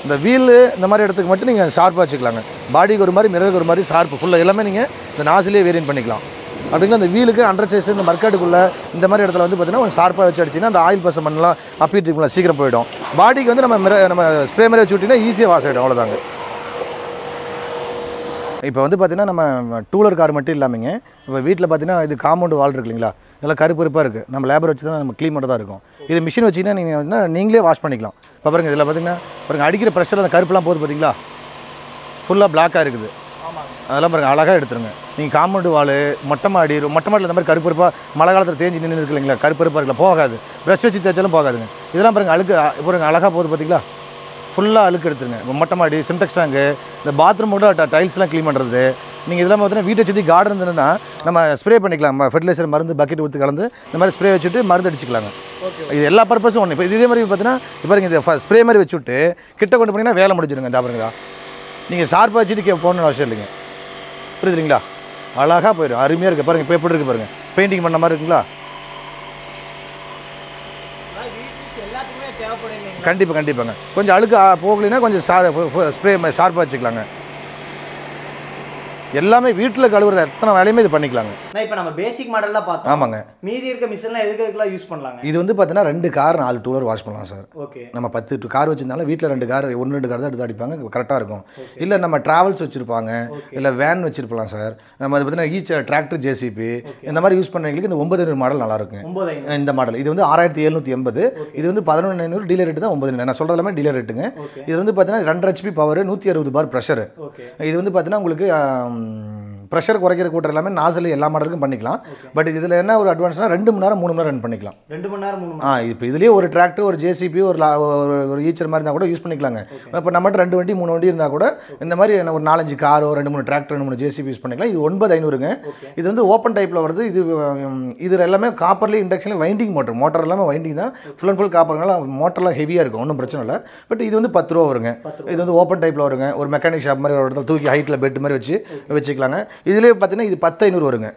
இந்த வீலு இந்த மாதிரி இடத்துக்கு மட்டும் நீங்கள் ஷார்ப்பாக வச்சுக்கலாங்க. பாடிக்கு ஒரு மாதிரி மிரருக்கு ஒரு மாதிரி ஷார்ப்பு ஃபுல்லாக எல்லாமே நீங்கள் இந்த நாசிலே வேரியன் பண்ணிக்கலாம். அப்படிங்களா அந்த வீலுக்கு அண்டர் சைஸ் இந்த மர்க்காட்டுக்குள்ளே இந்த மாதிரி இடத்துல வந்து பார்த்தீங்கன்னா கொஞ்சம் ஷார்ப்பாக வச்சு அடிச்சிங்கன்னா அந்த ஆயில் பசம் பண்ணலாம். அப்பிட்டு இருக்கலாம் சீக்கிரம் போயிடும். பாடிக்கு வந்து நம்ம மிர நம்ம ஸ்ப்ரே மாதிரி வச்சு விட்டிங்கன்னா ஈஸியாக வாஷ் ஆகிடும் அவ்வளோதாங்க இப்போ வந்து பார்த்திங்கன்னா நம்ம டூலர் கார் மட்டும் இல்லாமல் இப்போ வீட்டில் பார்த்திங்கன்னா இது காம்பவுண்டு வால் இருக்கு இல்லைங்களா? இதெல்லாம் கருப்பருப்பாக இருக்குது நம்ம லேபர் வச்சு தான் நம்ம க்ளீன் மட்டும் தான் இருக்கும். இது மிஷின் வச்சிங்கன்னா நீங்கள் வந்து நீங்களே வாஷ் பண்ணிக்கலாம். இப்போ பாருங்க இதில் பார்த்தீங்கன்னா பாருங்க அடிக்கிற ப்ரெஷர் அந்த கருப்புலாம் போகுது பார்த்தீங்களா ஃபுல்லாக பிளாக்காக இருக்குது. அதெல்லாம் பாருங்கள் அழகாக எடுத்துருங்க. நீங்கள் காம்பவுண்டு வால் மொட்டை மாடி மொட்டை மாடியில் இந்த மாதிரி கருப்பருப்பாக மழை காலத்தில் தேஞ்சு நின்று இருக்கு இல்லைங்களா? கருப்பு கருப்பாக இருக்குல்ல போகாது. ப்ரஷ் வச்சு தேய்ச்சாலும் போகாதுங்க. இதெல்லாம் பாருங்கள் அழுக்கு பாருங்கள் பாருங்க அழகாக போகுது பார்த்தீங்களா ஃபுல்லாக அழுக்கு எடுத்துருங்க. மொட்டை மாடி சிம்டெக்ஸ் டேங்கு இந்த பாத்ரூமோட டைல்ஸ்லாம் க்ளீன் பண்ணுறது நீங்கள் இதெல்லாம் பார்த்தீங்கன்னா வீட்டை சுற்றி கார்டன் இருந்ததுன்னா நம்ம ஸ்ப்ரே பண்ணிக்கலாம். நம்ம ஃபெர்டிலைசர் மருந்து பக்கெட் ஊற்றி கலந்து இந்த மாதிரி ஸ்ப்ரே வச்சுட்டு மருந்து அடிச்சுக்கலாங்க. இது எல்லா பர்பஸும் ஒன்று இப்போ இதே மாதிரி பார்த்தீங்கன்னா இப்போ பாருங்க இது ஸ்ப்ரே மாதிரி வச்சுட்டு கிட்ட கொண்டு போனீங்கன்னா வேலை முடிஞ்சிருங்க. இந்த பாருங்க நீங்கள் ஷார்ப்பாக வச்சுட்டு கே- போகணும்னு அவசியம் இல்லைங்க. புரியுதுங்களா? அழகாக போயிடும். அருமையாக இருக்குது பாருங்கள் இப்போ எப்படி இருக்குது பாருங்கள் பெயிண்டிங் பண்ண மாதிரி இருக்குங்களா? கண்டிப்பாக கண்டிப்பாங்க. கொஞ்சம் அழுக்கு போகலைன்னா கொஞ்சம் சார் ஸ்ப்ரே ஷார்ப்பாக வச்சுக்கலாங்க. எல்லாமே வீட்டில் கழுவுறது எத்தனை வேலையுமே இது பண்ணிக்கலாங்க. இப்போ நம்ம பேசிக் மாடல் தான் பார்த்தோம். ஆமாங்க. மீதி இருக்க மிஷின்லாம் எதுக்கு எதுக்குலாம் யூஸ் பண்ணலாங்க? இது வந்து பார்த்தீங்கன்னா ரெண்டு கார் நாலு டூலர் வாஷ் பண்ணலாம் சார். ஓகே. நம்ம பத்து டு- கார் வச்சிருந்தாலும் வீட்டில் ரெண்டு கார் ஒன்று ரெண்டு கார் தான் எடுத்து அடிப்பாங்க. கரெக்டாக இருக்கும். இல்லை நம்ம ட்ராவல்ஸ் வச்சுருப்பாங்க. இல்லை வேன் வச்சுருப்பலாம் சார். நம்ம அது பார்த்தீங்கன்னா ஈச் டிராக்டர் ஜேசிபி இந்த மாதிரி யூஸ் பண்ணுறவங்களுக்கு இந்த ஒன்பது மாடல் நல்லா இருக்குங்க. இந்த மாடல் இது வந்து ஆறாயிரத்தி எழுநூற்றி எண்பது. இது வந்து பதினொன்று ஐநூறு டீலர் ரேட்டு தான் ஒன்பது நான் சொல்கிறது எல்லாமே டீலர் ரேட்டுங்க இது வந்து பார்த்தீங்கன்னா ரெண்டு ஹெச்பி பவர் நூற்றி அறுபது பார் ப்ரெஷர் இது வந்து பார்த்தீங்கன்னா உங்களுக்கு um, ப்ரெஷர் குறைக்கிற கூட்டர் எல்லாமே நாசில் எல்லா மாடலுக்கும் பண்ணிக்கலாம். பட் இதில் என்ன ஒரு அட்வான்ஸ்னா ரெண்டு மணி நேரம் மூணு மணி நேரம் ரன் பண்ணிக்கலாம். ரெண்டு மணி நேரம் மூணு ஆ இப்போ இதுலேயே ஒரு டிராக்டர் ஒரு ஜேசிபி ஒரு ஒரு ஈச்சர் மாதிரி இருந்தால் கூட யூஸ் பண்ணிக்கலாங்க. இப்போ நம்மகிட்ட ரெண்டு வண்டி மூணு வண்டி இருந்தால் கூட இந்த மாதிரி ஒரு நாலஞ்சு காரோ ரெண்டு மூணு டிராக்டர் ரெண்டு மூணு ஜேசிபி யூஸ் பண்ணிக்கலாம். இது ஒன்பது ஐநூறுங்க. இது வந்து ஓப்பன் டைப்பில் வருது. இது இதில் எல்லாமே காப்பர்லேயே இண்டக்ஷன்லேயே வைண்டிங் மோட்டர் மோட்டர் எல்லாமே வைண்டிங் தான். ஃபுல் அண்ட் ஃபுல் காப்பர்னால மோட்டர்லாம் ஹெவியாக இருக்கும். ஒன்றும் பிரச்சனை இல்லை. பட் இது வந்து பத்து ரூபா வருங்க. இது வந்து ஓப்பன் டைப்பில் வருங்க. ஒரு மெக்கானிக் ஷாப் மாதிரி ஒரு இடத்துல தூக்கி ஹைட்டில் பெட் மாதிரி வச்சு வச்சுக்கலாங்க. இதுலேயே பார்த்தீங்கன்னா இது பத்து ஐநூறு வருங்க.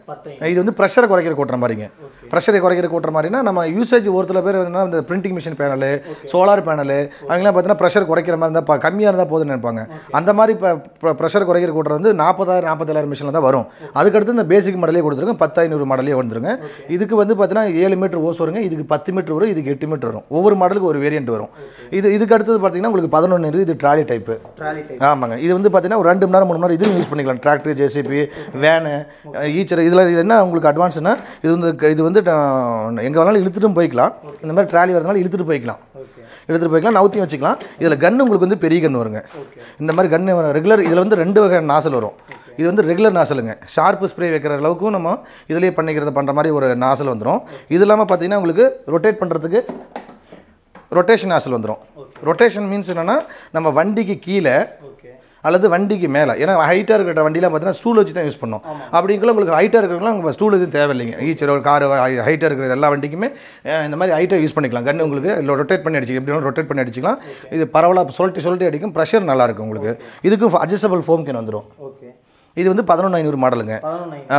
இது வந்து ப்ரெஷரை குறைக்கிற கூட்டுற மாதிரிங்க. ப்ரெஷரை குறைக்கிற கூட்டுற மாதிரினா நம்ம யூசேஜ் ஒரு சில பேர் என்ன இந்த printing machine panel solar panel அவங்களாம் பார்த்தீங்கன்னா ப்ரெஷர் குறைக்கிற மாதிரி இருந்தால் கம்மியாக இருந்தால் போதும்னு நினைப்பாங்க. அந்த மாதிரி இப்போ ப்ரெஷர் குறைக்கிற கூட்டுற வந்து நாற்பதாயிரம் நாற்பத்தேழாயிரம் மிஷினில் தான் வரும். அதுக்கடுத்து இந்த பேசிக் மாடலே கொடுத்துருங்க பத்து ஐநூறு மாடலே வந்துருங்க. இதுக்கு வந்து பார்த்தீங்கன்னா ஏழு மீட்டர் ஓஸ் வருங்க. இதுக்கு பத்து மீட்டர் வரும். இதுக்கு எட்டு மீட்டர் வரும். ஒவ்வொரு மாடலுக்கு ஒரு வேரியன்ட் வரும். இது இதுக்கு அடுத்தது பார்த்தீங்கன்னா உங்களுக்கு பதினொன்று இது ட்ராலி டைப்பு ஆமாங்க. இது வந்து பார்த்தீங்கன்னா ஒரு ரெண்டு மணி நேரம் மூணு மணி நேரம் இதுவும் யூஸ் பண்ணிக்கலாம். டிராக்டர் ஜேசிபி வேனு ஈச்சர் இதில் இது என்ன உங்களுக்கு அட்வான்ஸ்னா இது வந்து இது வந்து எங்கே வேணாலும் இழுத்துட்டும் போய்க்கலாம். இந்த மாதிரி ட்ராலி வரதுனால இழுத்துட்டு போய்க்கலாம். எடுத்துகிட்டு போய்க்கலாம் நவுத்தியும் வச்சுக்கலாம். இதில் கன்று உங்களுக்கு வந்து பெரிய கன்று வருங்க. இந்த மாதிரி கன்று ரெகுலர் இதில் வந்து ரெண்டு வகை நாசல் வரும். இது வந்து ரெகுலர் நாசலுங்க ஷார்ப்பு ஸ்ப்ரே வைக்கிற அளவுக்கும் நம்ம இதிலேயே பண்ணிக்கிறத பண்ணுற மாதிரி ஒரு நாசல் வந்துடும் இது இல்லாமல் பார்த்தீங்கன்னா உங்களுக்கு ரொட்டேட் பண்ணுறதுக்கு ரொட்டேஷன் நாசல் வந்துடும் ரொட்டேஷன் மீன்ஸ் என்னென்னா நம்ம வண்டிக்கு கீழே அல்லது வண்டிக்கு மேலே. ஏன்னா ஹைட்டாக இருக்கிற வண்டிலாம் பார்த்தீங்கன்னா ஸ்டூல் வச்சு தான் யூஸ் பண்ணோம் அப்படிங்குள்ள உங்களுக்கு ஹைட்டாக இருக்கிறவங்களாம் உங்கள் ஸ்டூல் எதுவும் தேவையில்லைங்க. ஈச்சர் கார் ஹைட்டாக இருக்கிற எல்லா வண்டிக்குமே இந்த மாதிரி ஹைட்டாக யூஸ் பண்ணிக்கலாம். கன்று உங்களுக்கு இல்லை ரொட்டேட் பண்ணி அடிச்சு எப்படி ரொட்டேட் பண்ணி அடிச்சிக்கலாம். இது பரவலாக சொல்லிட்டு சொல்லிட்டு அடிக்கும். ப்ரெஷர் நல்லா இருக்கும் உங்களுக்கு. இதுக்கும் அட்ஜஸ்டபிள் ஃபோம் கேன் வந்துடும் ஓகே இது வந்து பதினொன்று ஐநூறு மாடலுங்க.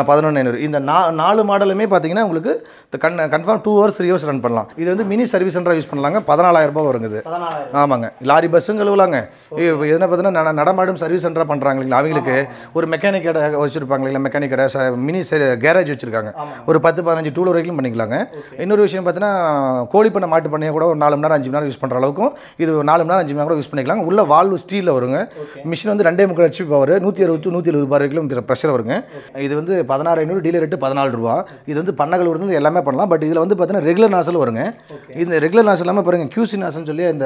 பதினொன்று ஐநூறு. இந்த நா நாலு மாடலுமே பார்த்தீங்கன்னா உங்களுக்கு gun confirm two hours three hours run பண்ணலாம். இது வந்து மினி சர்வீஸ் சென்டராக யூஸ் பண்ணலாங்க. பதினாலாயிரம் ரூபாய் வருங்க இது பதினாலாயிரம். ஆமாங்க. லாரி பஸ்ஸும் கழுவலாங்க. இப்போ எதுனா பார்த்தீங்கன்னா நட- நடமாடும் சர்வீஸ் சென்டராக பண்ணுறாங்க இல்லைங்களா? அவங்களுக்கு ஒரு மெக்கானிக் கடை வச்சுருப்பாங்க இல்லைங்களா? மெக்கானிக் கடை ச- மினி கேரேஜ் வச்சுருக்காங்க. ஒரு பத்து பதினஞ்சு டூ வரைக்கும் பண்ணிக்கலாங்க. இன்னொரு விஷயம் பார்த்தீங்கன்னா கோழி பண்ணை மாட்டு பண்ணையை கூட ஒரு நாலு மணி நேரம் அஞ்சு மணி நேரம் யூஸ் பண்ணுற அளவுக்கும் இது நாலு மணி நேரம் அஞ்சு மணி நேரம் கூட யூஸ் பண்ணிக்கலாம் உள்ள வால்வு ஸ்டீலில் வருங்க. மிஷின் வந்து ரெண்டே முக்கால் ஹெச்பி பவர். நூற்றி அறுபது நூற்றி எழுபது பார் வரைக்கும் ப்ரெஷர் வருங்க. இது வந்து பதினாறு ஐநூறு டீலர் ரேட்டு பதினாலு ரூபா. இது வந்து பண்ணகள் இருந்து எல்லாமே பண்ணலாம். பட் இதில் வந்து பார்த்தீங்கன்னா ரெகுலர் நாசல் வருங்க. இந்த ரெகுலர் நாசல் இல்லாமல் பாருங்க கியூசி நாசல்னு சொல்லி இந்த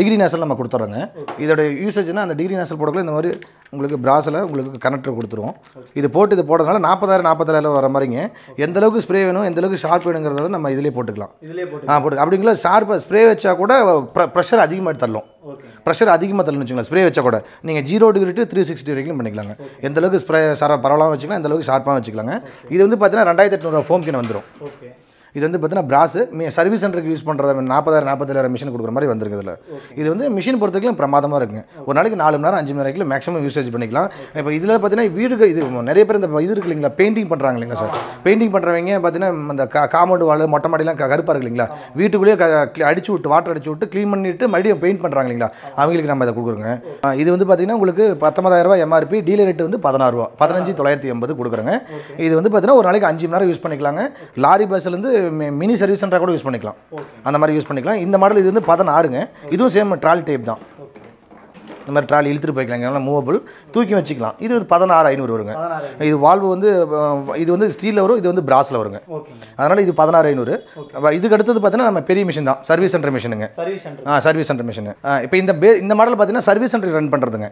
டிகிரி நாசல் நம்ம கொடுத்துட்றோங்க இதோட யூசேஜ்னா அந்த டிகிரி நாசல் போடக்குள்ள இந்த மாதிரி உங்களுக்கு பிராஸில் உங்களுக்கு கனெக்டர் கொடுத்துருவோம். இது போட்டு இது போடுறதுனால நாற்பதாயிரம் நாற்பத்தாயிரம் வர மாதிரிங்க. எந்த அளவுக்கு ஸ்ப்ரே வேணும் எந்த அளவுக்கு ஷார்ப் வேணுங்கிறத நம்ம இதிலே போட்டுக்கலாம். ஆ போட்டு அப்படிங்களா ஷார்ப்பாக ஸ்ப்ரே வச்சா கூட ப்ரெஷர் அதிகமாக ஓகே ப்ரெஷர் அதிகமாக தள்ளுன்னு வச்சுக்கலாம் ஸ்ப்ரே வச்சா கூட நீங்கள் zero degree to three sixty வரைக்கும் பண்ணிக்கலாங்க. எந்த அளவுக்கு ஸ்ப்ரே சர பரவலாகவும் வச்சுக்கலாம் எந்த அளவுக்கு ஷார்ப்பாகவும் வச்சுக்கலாங்க. இது வந்து பார்த்தீங்கன்னா ரெண்டாயிரத்தி எட்நூறுவா ஃபோம் கிண வந்துடும் ஓகே இது வந்து பார்த்தீங்கன்னா பிராஸு சர்வீஸ் சென்டருக்கு யூஸ் பண்ணுறத நாற்பதாயிரம் நாற்பத்தேழாயிரம் மிஷின் கொடுக்குற மாதிரி வந்திருக்கு இதில். இது வந்து மிஷின் பொறுத்தவரைக்கும் பிரமாதமாக இருக்குங்க. ஒரு நாளைக்கு நாலு மணி நேரம் அஞ்சு மணி நேரம் மேக்ஸிமம் யூசேஜ் பண்ணிக்கலாம். இப்போ இதில் பார்த்தீங்கன்னா வீடுக்கு இது நிறைய பேர் இந்த இது இருக்கு இல்லைங்களா? பெயிண்டிங் பண்ணுறாங்க இல்லைங்களா சார்? பெயிண்டிங் பண்ணுறவங்க பார்த்தீங்கன்னா இந்த கா காம்பவுண்ட் வால் மொட்டை மாடிலாம் க- கருப்பா இருக்கு இல்லைங்களா? வீட்டுக்குள்ளேயே அடிச்சு விட்டு வாட்டர் அடிச்சு விட்டு க்ளீன் பண்ணிட்டு மறுபடியும் பெயிண்ட் பண்ணுறாங்க இல்லைங்களா? அவங்களுக்கு நம்ம இதை கொடுக்குறோங்க. இது வந்து பார்த்தீங்கன்னா உங்களுக்கு பத்தொன்பதாயிரம் ரூபாய் எம்ஆர்பி டீலர் ரேட் வந்து பதினாறு ரூபா. பதினஞ்சு தொள்ளாயிரத்தி எண்பது கொடுக்குறோங்க. இது வந்து பார்த்தீங்கன்னா ஒரு நாளைக்கு அஞ்சு மணி நேரம் யூஸ் பண்ணிக்கலாங்க. லாரி பஸ்லேருந்து மினி சர்வீஸ் கூட யூஸ் பண்ணிக்கலாம். அந்த மாதிரி யூஸ் பண்ணிக்கலாம். இந்த மாடல் இது வந்து பதினாறுங்க. இதுவும் சேம் ட்ரால் டைப் தான். இந்த மாதிரி ட்ராலி இழுத்துட்டு போய்க்கலாங்க. நல்லா மூவபிள். தூக்கி வச்சுக்கலாம். இது வந்து பதினாறு ஐநூறு வருங்க. இது வால்வு வந்து இது வந்து ஸ்டீலில் வரும் இது வந்து பிராஸில் வருங்க. அதனால் இது பதினாறு ஐநூறு. இதுக்கு அடுத்தது பார்த்தீங்கன்னா நம்ம பெரிய மிஷின் தான். சர்வீஸ் சென்டர் மிஷினுங்க ஆ சர்வீஸ் சென்டர் மிஷின் இப்போ இந்த பே இந்த மாடல் பார்த்தீங்கன்னா சர்வீஸ் சென்டர் ரன் பண்ணுறதுங்க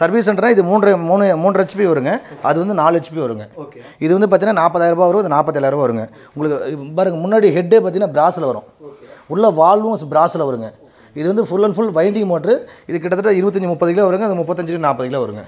சர்வீஸ் சென்டர்னா இது மூன்று மூணு மூன்று ஹெச்பி வருங்க. அது வந்து நாலு ஹெச்பி வருங்க. இது வந்து பார்த்தீங்கன்னா நாற்பதாயிரம் ரூபாய் வரும் இது நாற்பத்தேழாயிரம் வருங்க. உங்களுக்கு பாருங்க முன்னாடி ஹெட்டே பார்த்தீங்கன்னா பிராஸில் வரும். உள்ள வால்வும் பிராஸில் வருங்க. இது வந்து full and full winding motor இது கிட்டத்தட்ட இருபத்தஞ்சி முப்பது கிலோ வருங்க. அது முப்பத்தஞ்சு நாற்பது கிலோ வருங்க.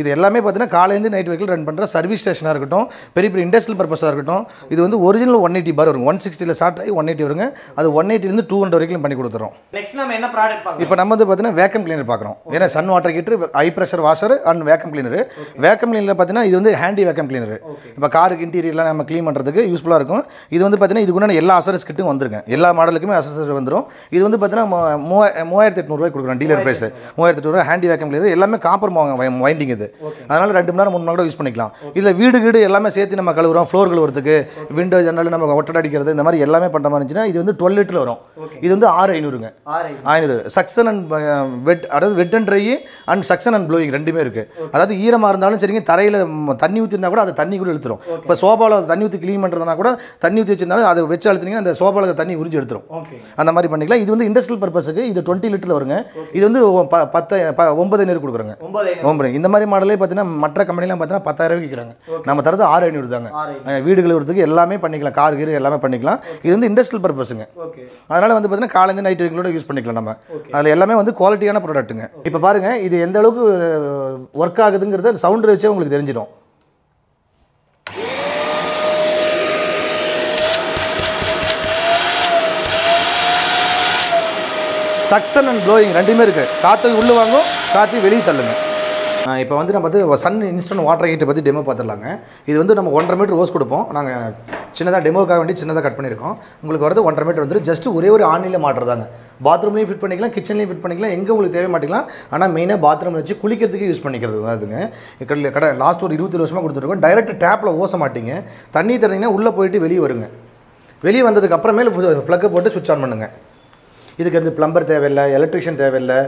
இது எல்லாமே பார்த்தீங்கன்னா காலையிலேருந்து நைட் வரைக்கும் ரன் பண்ணுற சர்வீஸ் ஸ்டேஷனாக இருக்கட்டும் பெரிய பெரிய இண்டஸ்ட்ரியல் பர்பஸாக இருக்கட்டும் இது வந்து ஒரிஜினல் ஒன் எயிட்டி பார் வருங்க. ஒன் சிக்ஸ்டியில் ஸ்டார்ட் ஆகி ஒன் எயிட்டி வருங்க. அது ஒன் எயிட்டிலேருந்து டூ ஹண்ட்ரட் வரைக்கும் பண்ணி கொடுத்துறோம். நெக்ஸ்ட் நம்ம என்ன ப்ராடக்ட் இப்போ நம்ம வந்து பார்த்தீங்கன்னா வேக்கம் கிளீனர் பார்க்குறோம் ஏன்னா sun water heater high pressure washer and vacuum cleaner vacuum கிளீனரில் பார்த்தீங்கன்னா இது வந்து ஹேண்டி வேக்கம் கிளீனர் இப்போ காருக்கு இன்டீரியர்லாம் நம்ம க்ளீன் பண்ணுறதுக்கு யூஸ்ஃபுல்லாக இருக்கும். இது வந்து பார்த்தீங்கன்னா இதுக்குண்டான எல்லா அசரஸ் கிட்டும் வந்துருங்க. எல்லா மாடலுக்குமே அசரஸ் வந்துடும் இது வந்து பார்த்தீங்கன்னா மூவா- மூவாயிரத்தி எட்நூறுவாய் கொடுக்குறோம் டீலர் ப்ரைஸ் மூவாயிரத்தி எட்நூறுவா ஹேண்டி வேக்கம் கிளீனர் எல்லாமே காப்பர் வைண்டிங் இது. அதனால ரெண்டு மணி நேரம் மூணு மணி யூஸ் பண்ணிக்கலாம். இதில் வீடு வீடு எல்லாமே சேர்த்து நம்ம கழுவுறோம். ஃப்ளோர் கழுவுறதுக்கு விண்டோ ஜன்னல் நம்ம ஒட்டடை அடிக்கிறது இந்த மாதிரி எல்லாமே பண்ணுற மாதிரி இருந்துச்சுன்னா இது வந்து டுவெல் லிட்டர் வரும். இது வந்து ஆறு ஐநூறுங்க. ஐநூறு. சக்சன் அண்ட் வெட் அதாவது wet and dry and suction and blowing ரெண்டுமே இருக்கு. அதாவது ஈரமாக இருந்தாலும் சரிங்க தரையில் தண்ணி ஊற்றிருந்தா கூட அது தண்ணி கூட இழுத்துரும். இப்போ சோபாவில் தண்ணி ஊற்றி க்ளீன் பண்ணுறதுனா கூட தண்ணி ஊற்றி வச்சிருந்தாலும் அதை வச்சு அழுத்தினீங்கன்னா அந்த சோபாவில் தண்ணி உறிஞ்சி எடுத்துரும். அந்த மாதிரி பண்ணிக்கலாம். இது வந்து இண்டஸ்ட்ரியல் பர்பஸுக்கு இது டுவெண்ட்டி லிட்டர் வருங்க. இது வந்து பத்து ஒன்பது ஐநூறு கொடுக்குறோங்க. ஒன்பது இந்த மாதிரி மாடலே பார்த்தீங்கன்னா மற்ற கம்பெனிலாம் பார்த்தீங்கன்னா பத்தாயிரம் விற்கிறாங்க. நம்ம தரது ஆறு ஐநூறு தாங்க. ஆறு அஹ் வீடு கழுவுறதுக்கு எல்லாமே பண்ணிக்கலாம். கார் கீரு எல்லாமே பண்ணிக்கலாம். இது வந்து இண்டஸ்ட்ரியல் பர்பஸுங்க அதனால் வந்து பார்த்தீங்கன்னா காலேருந்து நைட் வரைக்கும் கூட யூஸ் பண்ணிக்கலாம் நம்ம. அதில் எல்லாமே வந்து குவாலிட்டியான ப்ராடக்ட்டுங்க இப்போ பாருங்க இது எந்த அளவுக்கு ஒர்க் ஆகுதுங்கிறத சவுண்ட் வச்சே உங்களுக்கு தெரிஞ்சிடும். சக்சன் அண்ட் ப்ளோயிங் ரெண்டுமே இருக்குது காற்று உள்ளே வாங்கும் காற்று வெளியே தள்ளுங்க. இப்போ வந்து நம்ம வந்து சன் இன்ஸ்டன்ட் வாட்டர் ஹீட்டை பற்றி டெமோ பார்த்துடலாங்க இது வந்து நம்ம ஒன்றரை மீட்டர் ரோஸ் கொடுப்போம். நாங்கள் சின்னதாக டெமோக்காக வேண்டி சின்னதாக கட் பண்ணியிருக்கோம். உங்களுக்கு வரது ஒன்றரை மீட்டர் வந்துட்டு ஜஸ்ட் ஒரே ஒரு ஆன்லைனில் மாட்டுறதாங்க. பாத்ரூம்லேயும் ஃபிட் பண்ணிக்கலாம் கிச்சன்லேயும் ஃபிட் பண்ணிக்கலாம். எங்கே உங்களுக்கு தேவை மாட்டிக்கலாம். ஆனால் மெயினாக பாத்ரூமில் வச்சு குளிக்கிறதுக்கு யூஸ் பண்ணிக்கிறது தான் அதுங்க கடை கடை லாஸ்ட் ஒரு இருபத்தி வருஷமாக கொடுத்துருக்கோம் டைரெக்ட் டேப்பில் ஓச மாட்டீங்க. தண்ணி திறந்தீங்கன்னா உள்ளே போயிட்டு வெளியே வருங்க. வெளியே வந்ததுக்கப்புறமேல ஃப்ளக்கை போட்டு சுவிட்ச் ஆன் பண்ணுங்கள் இதுக்கு வந்து ப்ளம்பர் தேவையில்லை எலக்ட்ரிஷியன் தேவையில்லை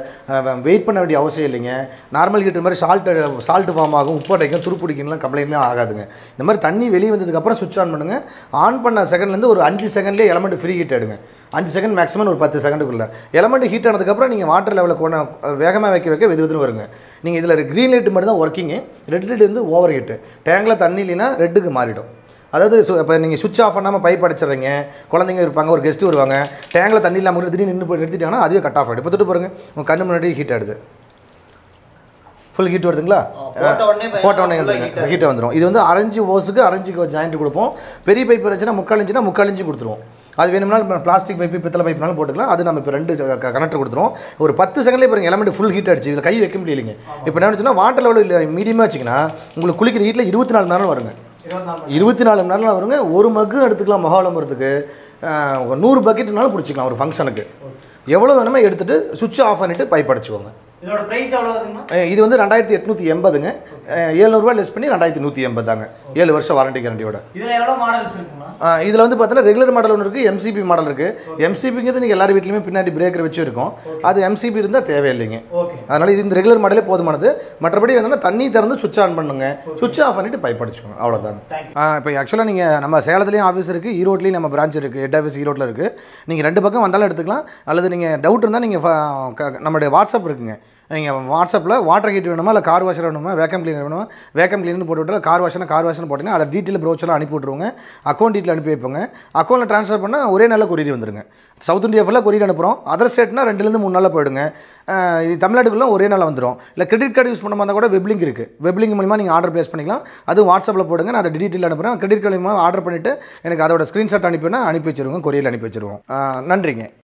வெயிட் பண்ண வேண்டிய அவசியம் இல்லைங்க. நார்மல் ஹீட்டர் மாதிரி சால்ட் சால்ட் ஃபார்ம் ஆகும் உப்பு அடைக்கும் துருப்பிடிக்கலாம் கம்ப்ளைண்ட்லாம் ஆகாதுங்க. இந்த மாதிரி தண்ணி வெளியே வந்ததுக்கப்புறம் சுவிட்ச் ஆன் பண்ணுங்கள் ஆன் பண்ண செகண்ட்லேருந்து ஒரு அஞ்சு செகண்ட்லேயே எலமெண்ட் ஃப்ரீ ஹீட் ஆகிடுங்க அஞ்சு செகண்ட் மேக்ஸிமம் ஒரு பத்து செகண்டுக்குள்ளே எலமெண்ட் ஹீட் ஆனதுக்கப்புறம் நீங்கள் வாட்டர் லெவலில் கொண்டு வேகமாக வைக்க வைக்க வெது வெதுன்னு வருங்க. நீங்கள் இதில் க்ரீன் லைட் மட்டும் தான் ஒர்க்கிங்கு ரெட் லைட் வந்து ஓவர் ஹீட்டு டேங்கில் தண்ணி இல்லைன்னா ரெட்டுக்கு மாறிடும். அதாவது இப்போ நீங்கள் சுவிட்ச் ஆஃப் பண்ணாமல் பைப் அடிச்சிடுறீங்க குழந்தைங்க இருப்பாங்க ஒரு கெஸ்ட்டு வருவாங்க டேங்கில் தண்ணி இல்லாமல் திடீர்னு நின்று போய் நிறுத்திட்டாங்கன்னா அதுவே கட் ஆஃப் ஆகிடும் இப்போ தொட்டு பாருங்க உங்கள் கண்ணு முன்னாடி ஹீட் ஆகிடுது ஃபுல் ஹீட் வருதுங்களா? போட்ட உடனே வந்துருங்க. ஹீட்டை வந்துடும் இது வந்து அரைஞ்சு ஓஸுக்கு அரைஞ்சு ஜாயிண்ட் கொடுப்போம். பெரிய பைப் இருந்துச்சுன்னா முக்கால் இன்ச்சுனா முக்கால் இன்ச்சு கொடுத்துருவோம். அது வேணும்னா பிளாஸ்டிக் பைப்பு பித்தளை பைப்னாலும் போட்டுக்கலாம். அது நம்ம இப்போ ரெண்டு கனெக்டர் கொடுத்துருவோம். ஒரு பத்து செகண்ட்லேயே பாருங்க எலமெண்ட் ஃபுல் ஹீட் அடிச்சு இதில் கை வைக்க முடியலைங்க. இப்போ என்ன சொன்னால் வாட்டர் லெவல் இல்லை மீடியமாக வச்சிங்கன்னா உங்களுக்கு குளிக்கிற ஹீட்டில் இருபத்தி நாலு நேரம் வருங்க. இருபத்தி நாலு மணி நேரம். வருங்க. ஒரு மக்கு எடுத்துக்கலாம் மகாலம்பரத்துக்கு. ஒரு நூறு பக்கெட்னாலும் பிடிச்சிக்கலாம் ஒரு ஃபங்க்ஷனுக்கு எவ்வளோ வேணுமோ எடுத்துகிட்டு சுவிட்ச் ஆஃப் பண்ணிவிட்டு பைப் அடிச்சுக்கோங்க. இதோட பிரைஸ் எவ்வளோ இது வந்து ரெண்டாயிரத்தி எட்நூற்றி எண்பதுங்க. ஏழ்நூறுவா லெஸ் பண்ணி ரெண்டாயிரத்தி நூற்றி எண்பது தாங்க ஏழு வருஷம் வாரண்டி கேரண்டியோட இதில் எவ்வளோ மாடல்ஸ் இருக்குண்ணா இதில் வந்து பார்த்தீங்கன்னா ரெகுலர் மாடல் ஒன்று இருக்குது எம்சிபி மாடல் இருக்குது எம்சிபிங்கிறது நீங்கள் எல்லார் வீட்லையுமே பின்னாடி பிரேக்கர் வச்சு இருக்கும் அது எம்சிபி இருந்தால் தேவையில்லைங்க. அதனால் இது இந்த ரெகுலர் மாடலே போதுமானது. மற்றபடி என்னன்னா தண்ணி திறந்து சுவிட்ச் ஆன் பண்ணுங்க. சுவிட்ச் ஆஃப் பண்ணிட்டு பைப் அடிச்சுக்கோங்க அவ்வளோதாங்க இப்போ ஆக்சுவலாக நீங்கள் நம்ம சேலத்துலேயும் ஆஃபீஸ் இருக்குது ஈரோட்லேயும் நம்ம பிரான்ச் இருக்குது ஹெட் ஆஃபீஸ் ஈரோட்டில் இருக்குது நீங்கள் ரெண்டு பக்கம் வந்தாலும் எடுத்துக்கலாம். அல்லது நீங்கள் டவுட் இருந்தால் நீங்கள் நம்மளுடைய வாட்ஸ்அப் இருக்குங்க. நீங்கள் வாட்ஸ்அப்பில் வாட்டர் ஹீட் வேணுமா இல்லை கார் வாஷர் வேணுமா? வேக்கம் கிளீனர் வேணுமா? வேக்கம் கிளீனர் போட்டு விட்டு கார் வாஷர்னா கார் வாஷர்னு போட்டிங்கன்னா அதை டீட்டெயில் ப்ரோச்செல்லாம் அனுப்பி விட்ருவோங்க அக்கௌண்ட் டீட்டெயில் அனுப்பி வைப்போங்க. அக்கௌண்ட்டில் ட்ரான்ஸ்ஃபர் பண்ணால் ஒரே நாளில் கொரியர் வந்துடுங்க சவுத் இந்தியா ஃபுல்லாக கொரியர் அனுப்புகிறோம் அதர் ஸ்டேட்னா ரெண்டுலேருந்து மூணு நாளில் போயிடுங்க. இது தமிழ்நாட்டுக்குள்ள ஒரே நாளில் வந்துடும் இல்லை கிரெடிட் கார்டு யூஸ் பண்ண இருந்தால் கூட வெப்லிங்க் இருக்குது வெப்லிங்க் மூலிமா நீங்கள் ஆர்டர் ப்ளேஸ் பண்ணிக்கலாம். அது வாட்ஸ்அப்பில் போடுங்க. நான் அதை டீட்டெயில் அனுப்புகிறேன் கிரெடிட் கார்டு மூலமாக ஆர்டர் பண்ணிவிட்டு எனக்கு அதோட ஸ்க்ரீன்ஷாட் அனுப்பினா அனுப்பி வச்சுருவோம் கொரியரில் அனுப்பி வச்சுருவோம். நன்றிங்க.